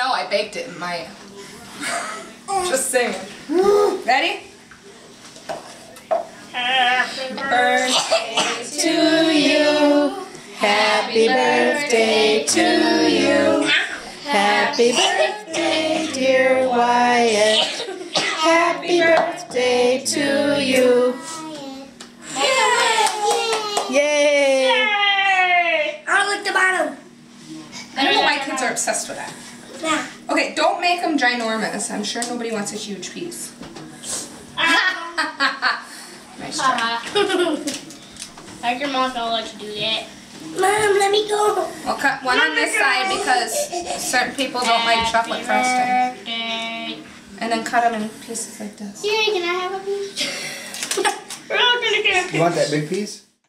know. I baked it in my. Just saying. Ready? Happy Birthday to you. Happy birthday to you. Happy birthday, dear Wyatt. Happy birthday to you. Yay! Yay! I'll lick the bottom. I don't know why kids are obsessed with that. Yeah. Okay, don't make them ginormous. I'm sure nobody wants a huge piece. nice job. Haha. Like your mom's gonna let you do that. Mom, let me go. We'll cut one on this side because certain people don't like chocolate frosting. Birthday. And then cut them in pieces like this. Yay, can I have a piece? We're all gonna get a piece. You want that big piece?